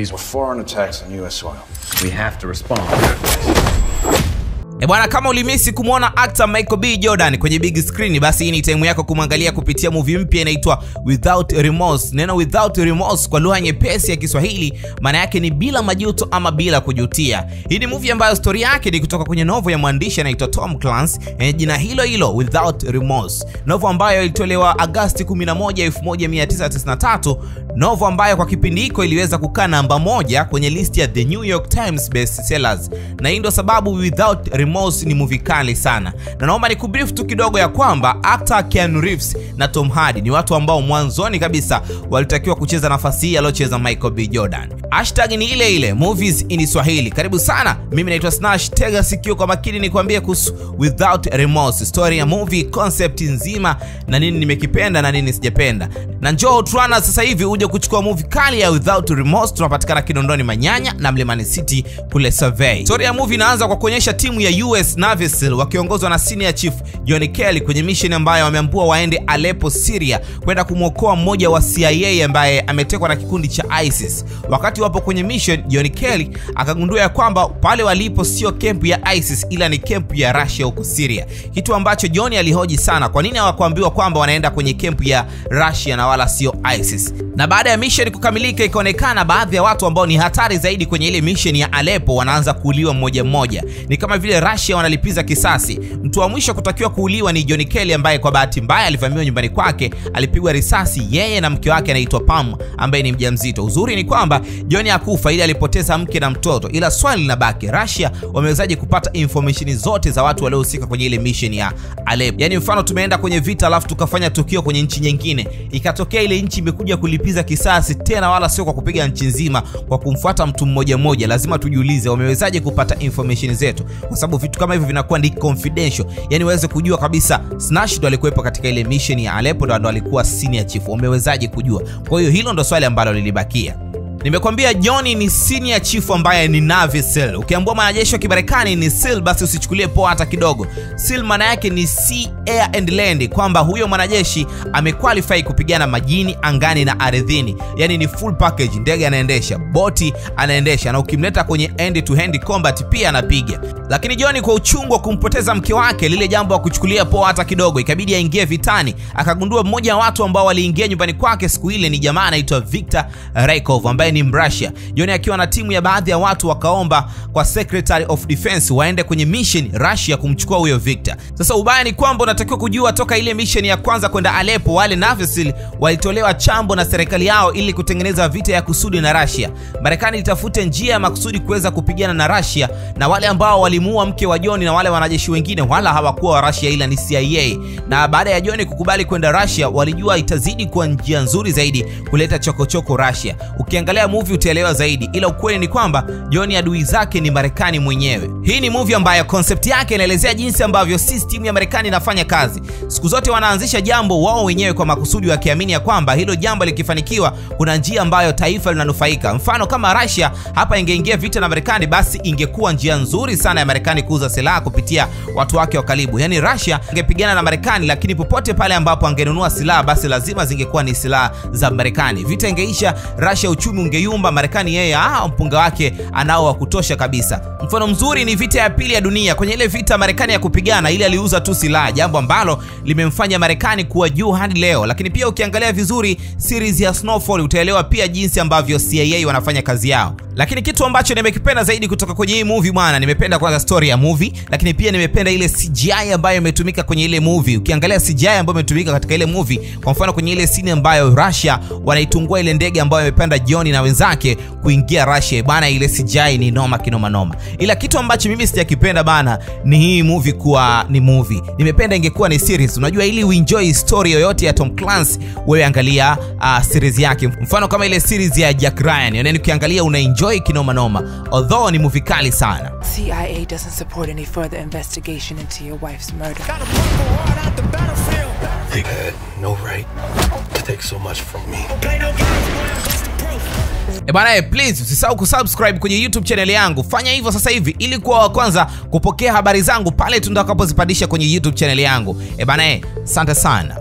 These were foreign attacks on U.S. soil. We have to respond. E bwana, kama ulimisi kumwona actor Michael B Jordan kwenye big screen, basi hii ni time yako kumwangalia kupitia movie mpya inaitwa Without Remorse. Neno Without Remorse kwa lugha nyepesi ya Kiswahili maana yake ni bila majuto ama bila kujutia. Hii ni movie ambayo story yake ni kutoka kwenye novel ya mwandishi anaitwa Tom Clancy yenye jina hilo hilo Without Remorse, novel ambayo ilitolewa Agasti 11, 1993, novel ambayo kwa kipindi hiko iliweza kukaa namba moja kwenye listi ya The New York Times bestsellers, na hii ndio sababu Without Remorse ni movie kali sana, na naomba nikubrief tu kidogo ya kwamba actor Keanu Reeves na Tom Hardy ni watu ambao mwanzoni kabisa walitakiwa kucheza nafasi hii aliocheza Michael B Jordan. Hashtag ni ile ile movies in Swahili. Karibu sana, mimi naitwa Snash. Tega sikio kwa makini nikwambie kuhusu Without Remorse, story ya movie, concept nzima na nini nimekipenda na nini sijapenda, na njoo tuana sasa hivi uje kuchukua movie kali ya Without Remorse. Tunapatikana Kinondoni Manyanya na Mlimani City kule Survey. Story ya movie inaanza kwa kuonyesha timu ya US Navy SEAL wakiongozwa na senior chief John Kelly kwenye mission ambayo wameambiwa waende Aleppo, Syria kwenda kumwokoa mmoja wa CIA ambaye ametekwa na kikundi cha ISIS. Wakati wapo kwenye mission, John Kelly akagundua ya kwamba pale walipo sio kempu ya ISIS ila ni kempu ya Russia huko Syria, kitu ambacho John alihoji sana, kwa nini hawakuambiwa kwamba wanaenda kwenye kempu ya Russia na wala sio ISIS. Na baada ya mission kukamilika, ikaonekana baadhi ya watu ambao ni hatari zaidi kwenye ile mission ya Aleppo wanaanza kuuliwa mmoja mmoja, ni kama vile Russia wanalipiza kisasi. Mtu wa mwisho kutakiwa kuuliwa ni John Kelly ambaye kwa bahati mbaya alivamiwa nyumbani kwake, alipigwa risasi yeye na mke wake anaitwa Pam ambaye ni mjamzito. Uzuri ni kwamba John hakufa, ili alipoteza mke na mtoto, ila swali linabaki, Russia wamewezaje kupata information zote za watu waliohusika kwenye ile mission ya Aleppo? Yani mfano tumeenda kwenye vita alafu tukafanya tukio kwenye nchi nyingine, ikatokea ile nchi imekuja kulipiza kisasi tena, wala sio kwa kupiga nchi nzima, kwa kumfuata mtu mmoja mmoja. Lazima tujiulize wamewezaje kupata information zetu, kwa sababu vitu kama hivyo vinakuwa ni confidential, yani waweze kujua kabisa Snash ndo alikuwepo katika ile mission ya Aleppo, ndo alikuwa senior chief. Wamewezaje kujua? Kwa hiyo hilo ndo swali ambalo lilibakia. Nimekwambia John ni senior chief ambaye ni Navy SEAL. Ukiambiwa mwanajeshi wa Kimarekani ni SEAL, basi usichukulie poa hata kidogo. SEAL maana yake ni Sea, Air and Land, kwamba huyo mwanajeshi amequalify kupigana majini, angani na ardhini, yani ni full package. Ndege anaendesha, boti anaendesha, na ukimleta kwenye end to hand combat pia anapiga. Lakini John kwa uchungu wa kumpoteza mke wake, lile jambo wa kuchukulia poa hata kidogo, ikabidi aingie vitani. Akagundua mmoja wa watu ambao waliingia nyumbani kwake siku ile ni jamaa anaitwa Victor Raikov ambaye ni Mrussia. John akiwa na timu ya baadhi ya watu wakaomba kwa Secretary of Defense waende kwenye mission Russia kumchukua huyo Victor. Sasa ubaya ni kwamba unatakiwa kujua toka ile mission ya kwanza kwenda Aleppo, wale Navy walitolewa chambo na serikali yao ili kutengeneza vita ya kusudi na Russia. Marekani itafute njia ya makusudi kuweza kupigana na Russia, na wale ambao walimuua mke wa John na wale wanajeshi wengine wala hawakuwa wa Russia ila ni CIA. Na baada ya John kukubali kwenda Russia, walijua itazidi kuwa njia nzuri zaidi kuleta chokochoko Russia. Ukiangalia movie utaelewa zaidi, ila ukweli ni kwamba John adui zake ni Marekani mwenyewe. Hii ni movie ambayo concept yake inaelezea jinsi ambavyo system ya Marekani inafanya kazi. Siku zote wanaanzisha jambo wao wenyewe kwa makusudi, wakiamini ya kwamba hilo jambo likifanikiwa, kuna njia ambayo taifa linanufaika. Mfano kama Russia hapa ingeingia vita na Marekani, basi ingekuwa njia nzuri sana ya Marekani kuuza silaha kupitia watu wake wa karibu. Yani Russia ingepigana na Marekani, lakini popote pale ambapo angenunua silaha, basi lazima zingekuwa ni silaha za Marekani. Vita ingeisha, Russia uchumi ungeyumba, Marekani yeye ah, mpunga wake anao wa kutosha kabisa. Mfano mzuri ni vita ya pili ya dunia. Kwenye ile vita Marekani ya kupigana, ili aliuza tu silaha, jambo ambalo limemfanya Marekani kuwa juu hadi leo. Lakini pia ukiangalia vizuri series ya Snowfall utaelewa pia jinsi ambavyo CIA wanafanya kazi yao. Lakini kitu ambacho nimekipenda zaidi kutoka kwenye hii movie bwana, nimependa kwanza story ya movie, lakini pia nimependa ile CGI ambayo imetumika kwenye ile movie. Ukiangalia CGI ambayo imetumika katika ile movie, kwa mfano kwenye ile scene ambayo Russia wanaitungua ile ndege ambayo imepanda John na wenzake kuingia Russia bana, ile CGI ni noma kinoma noma. Ila kitu ambacho mimi sijakipenda bana ni hii movie kuwa ni movie. Nimependa ingekuwa ni series. Unajua, ili uenjoy story yoyote ya Tom Clancy, wewe angalia uh, series yake, mfano kama ile series ya Jack Ryan, yani ukiangalia una enjoy kinoma noma, although ni movie kali sana. CIA doesn't support any further investigation into your wife's murder. They had no right to take so much from me. E bana, please usisahau kusubscribe kwenye YouTube channel yangu. Fanya hivyo sasa hivi ili kuwa wa kwanza kupokea habari zangu pale tu nitakapozipandisha kwenye YouTube channel yangu. Ebanae, sante asante sana.